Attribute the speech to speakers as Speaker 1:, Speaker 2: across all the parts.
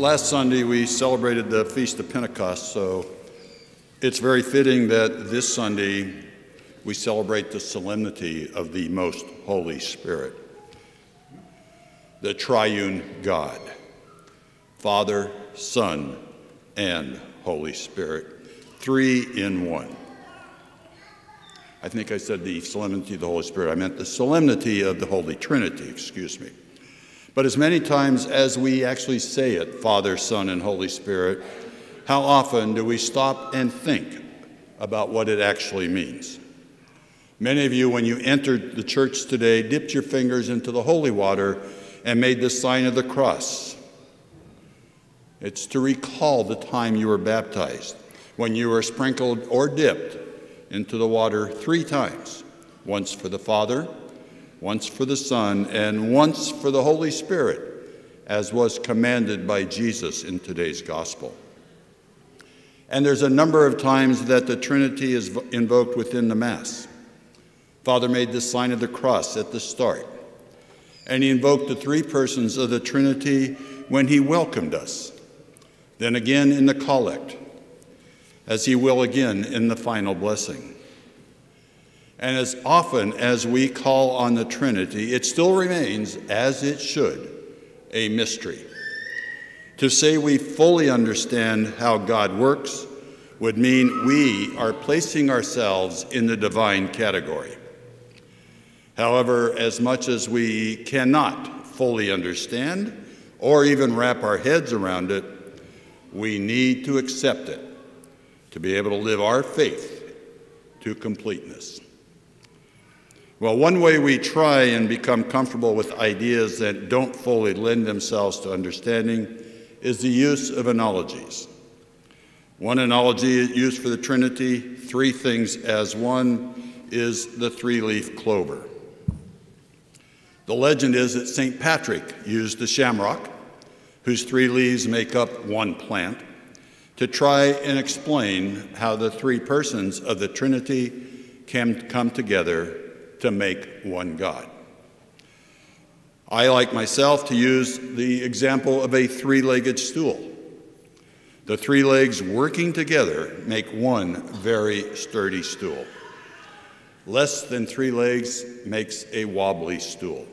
Speaker 1: last Sunday we celebrated the Feast of Pentecost, so it's very fitting that this Sunday we celebrate the solemnity of the most Holy Spirit, the triune God, Father, Son, and Holy Spirit, three in one. I think I said the solemnity of the Holy Spirit. I meant the solemnity of the Holy Trinity, excuse me. But as many times as we actually say it, Father, Son, and Holy Spirit, how often do we stop and think about what it actually means? Many of you, when you entered the church today, dipped your fingers into the holy water and made the sign of the cross. It's to recall the time you were baptized, when you were sprinkled or dipped into the water three times once for the Father, once for the Son, and once for the Holy Spirit, as was commanded by Jesus in today's gospel. And there's a number of times that the Trinity is invoked within the Mass. Father made the sign of the cross at the start, and he invoked the three persons of the Trinity when he welcomed us, then again in the collect, as he will again in the final blessing. And as often as we call on the Trinity, it still remains, as it should, a mystery. To say we fully understand how God works would mean we are placing ourselves in the divine category. However, as much as we cannot fully understand or even wrap our heads around it, we need to accept it to be able to live our faith to completeness. Well, one way we try and become comfortable with ideas that don't fully lend themselves to understanding is the use of analogies. One analogy used for the Trinity, three things as one, is the three leaf clover. The legend is that St. Patrick used the shamrock, whose three leaves make up one plant, to try and explain how the three persons of the Trinity can come together to make one God. I like myself to use the example of a three legged stool. The three legs working together make one very sturdy stool. Less than three legs makes a wobbly stool.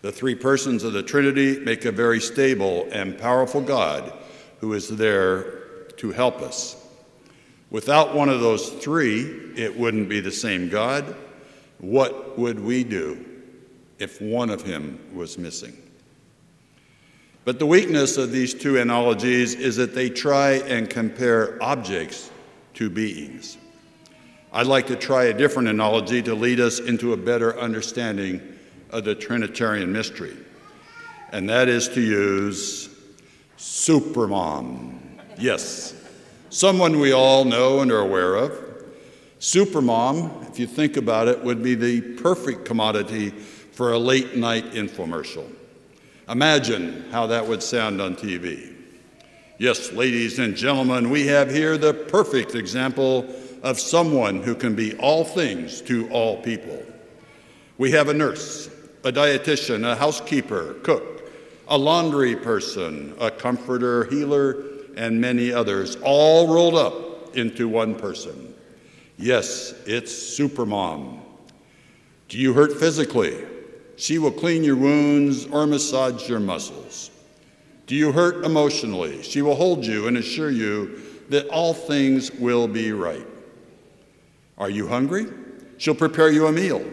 Speaker 1: The three persons of the Trinity make a very stable and powerful God who is there to help us. Without one of those three, it wouldn't be the same God. What would we do if one of him was missing? But the weakness of these two analogies is that they try and compare objects to beings. I'd like to try a different analogy to lead us into a better understanding of the Trinitarian mystery, and that is to use Supermom. Yes, someone we all know and are aware of. Supermom, if you think about it, would be the perfect commodity for a late night infomercial. Imagine how that would sound on TV. Yes, ladies and gentlemen, we have here the perfect example of someone who can be all things to all people. We have a nurse, a dietitian, a housekeeper, cook, a laundry person, a comforter, healer, and many others, all rolled up into one person. Yes, it's Supermom. Do you hurt physically? She will clean your wounds or massage your muscles. Do you hurt emotionally? She will hold you and assure you that all things will be right. Are you hungry? She'll prepare you a meal.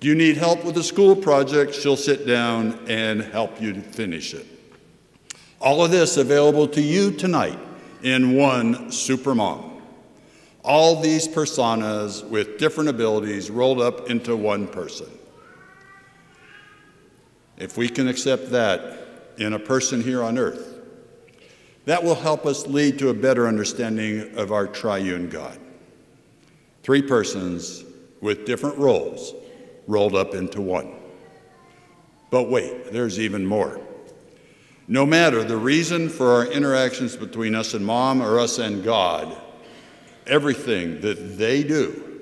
Speaker 1: Do you need help with a school project? She'll sit down and help you finish it. All of this available to you tonight in one Supermom all these personas with different abilities rolled up into one person. If we can accept that in a person here on earth, that will help us lead to a better understanding of our triune God. Three persons with different roles rolled up into one. But wait, there's even more. No matter the reason for our interactions between us and mom or us and God, Everything that they do,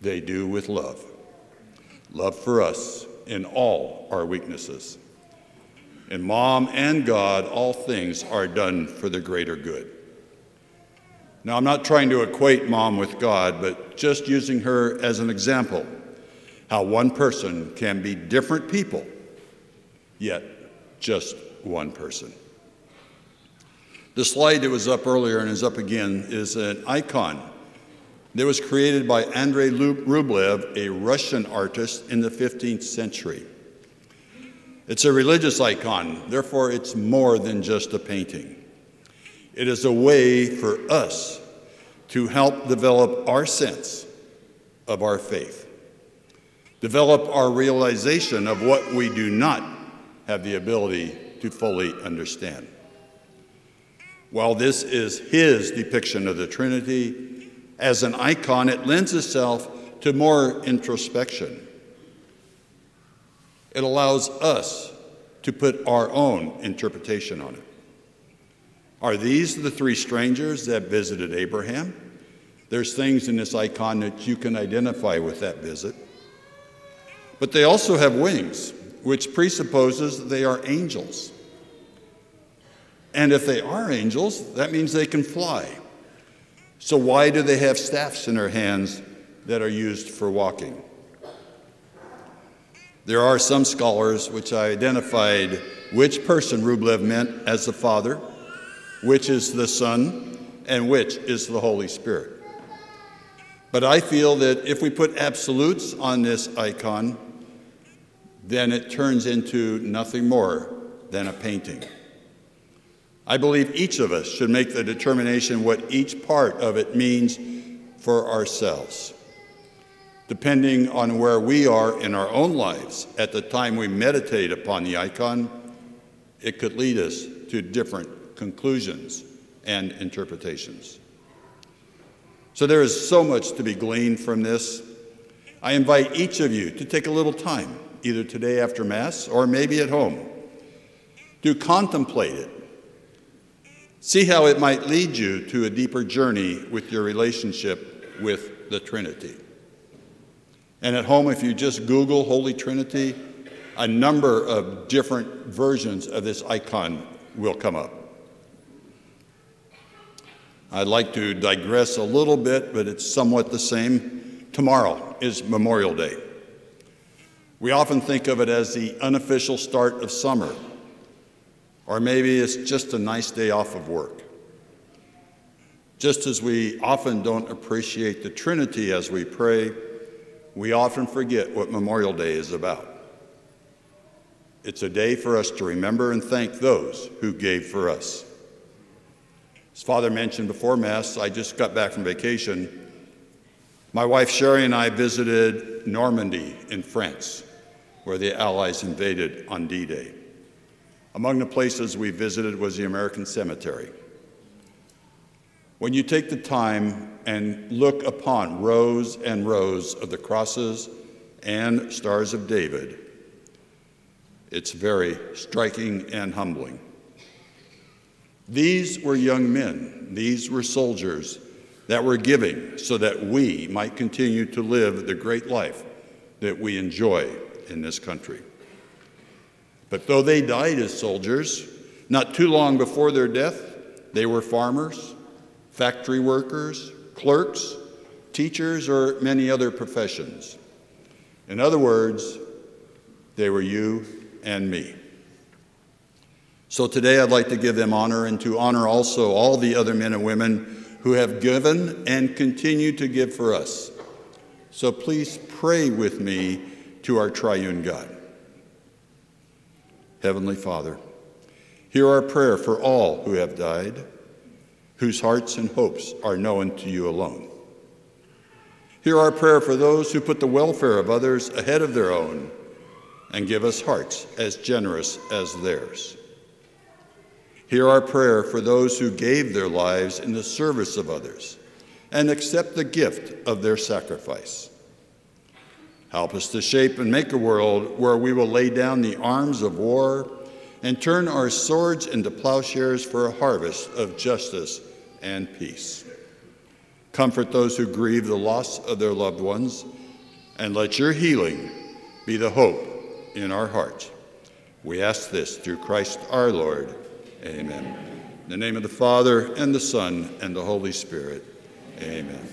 Speaker 1: they do with love. Love for us in all our weaknesses. In mom and God, all things are done for the greater good. Now, I'm not trying to equate mom with God, but just using her as an example how one person can be different people, yet just one person. The slide that was up earlier and is up again is an icon that was created by Andrei Rublev, a Russian artist in the 15th century. It's a religious icon, therefore, it's more than just a painting. It is a way for us to help develop our sense of our faith, develop our realization of what we do not have the ability to fully understand. While this is his depiction of the Trinity, as an icon, it lends itself to more introspection. It allows us to put our own interpretation on it. Are these the three strangers that visited Abraham? There's things in this icon that you can identify with that visit. But they also have wings, which presupposes they are angels. And if they are angels, that means they can fly. So, why do they have staffs in their hands that are used for walking? There are some scholars which I identified which person Rublev meant as the Father, which is the Son, and which is the Holy Spirit. But I feel that if we put absolutes on this icon, then it turns into nothing more than a painting. I believe each of us should make the determination what each part of it means for ourselves. Depending on where we are in our own lives at the time we meditate upon the icon, it could lead us to different conclusions and interpretations. So there is so much to be gleaned from this. I invite each of you to take a little time, either today after Mass or maybe at home, to contemplate it See how it might lead you to a deeper journey with your relationship with the Trinity. And at home, if you just Google Holy Trinity, a number of different versions of this icon will come up. I'd like to digress a little bit, but it's somewhat the same. Tomorrow is Memorial Day. We often think of it as the unofficial start of summer or maybe it's just a nice day off of work. Just as we often don't appreciate the Trinity as we pray, we often forget what Memorial Day is about. It's a day for us to remember and thank those who gave for us. As Father mentioned before Mass, I just got back from vacation. My wife Sherry and I visited Normandy in France, where the Allies invaded on D Day. Among the places we visited was the American Cemetery. When you take the time and look upon rows and rows of the crosses and stars of David, it's very striking and humbling. These were young men, these were soldiers that were giving so that we might continue to live the great life that we enjoy in this country. But though they died as soldiers, not too long before their death, they were farmers, factory workers, clerks, teachers, or many other professions. In other words, they were you and me. So today I'd like to give them honor and to honor also all the other men and women who have given and continue to give for us. So please pray with me to our triune God. Heavenly Father, hear our prayer for all who have died, whose hearts and hopes are known to you alone. Hear our prayer for those who put the welfare of others ahead of their own and give us hearts as generous as theirs. Hear our prayer for those who gave their lives in the service of others and accept the gift of their sacrifice. Help us to shape and make a world where we will lay down the arms of war and turn our swords into plowshares for a harvest of justice and peace. Comfort those who grieve the loss of their loved ones, and let your healing be the hope in our hearts. We ask this through Christ our Lord. Amen. In the name of the Father, and the Son, and the Holy Spirit. Amen.